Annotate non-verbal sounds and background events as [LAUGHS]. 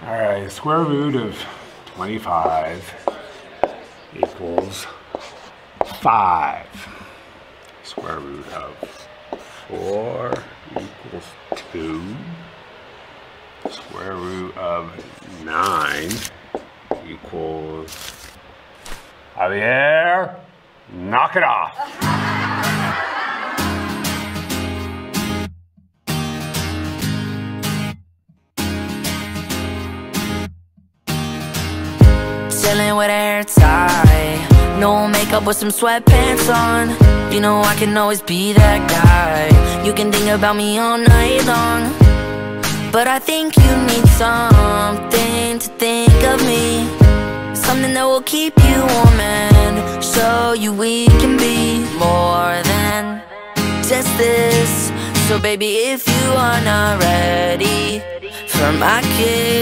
All right, square root of 25 equals 5. Square root of 4 equals 2. Square root of 9 equals... Javier, knock it off. [LAUGHS] Chillin' with a hair tie No makeup with some sweatpants on. You know I can always be that guy. You can think about me all night long. But I think you need something to think of me. Something that will keep you warm and Show you we can be more than just this. So baby if you are not ready For my kiss